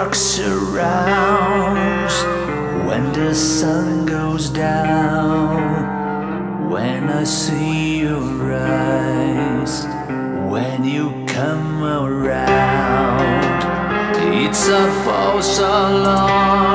dark surrounds when the sun goes down. When I see your eyes, when you come around, it's a false alarm.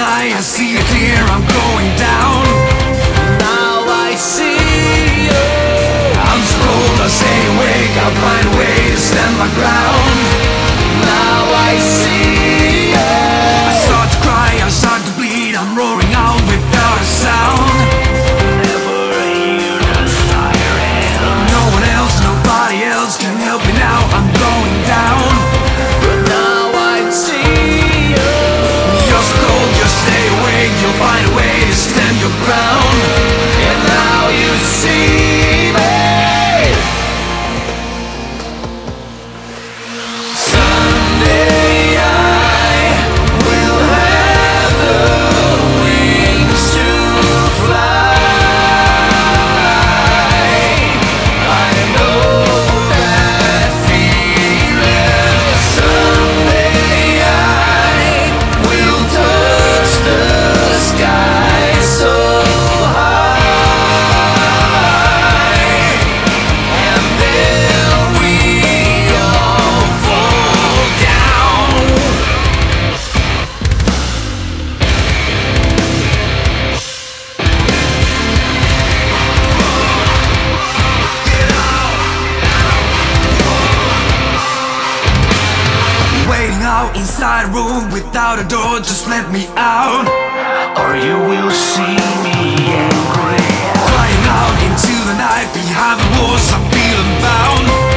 And I? See it clear, I'm going down. Now I see you. I'm so cold, I stay awake, I'll find a way to stand my ground. Now I see you. I start to cry, I start to bleed, I'm roaring out without a sound. Inside a room without a door, just let me out. Or you will see me angry. Crying out into the night behind the walls, I'm feeling bound.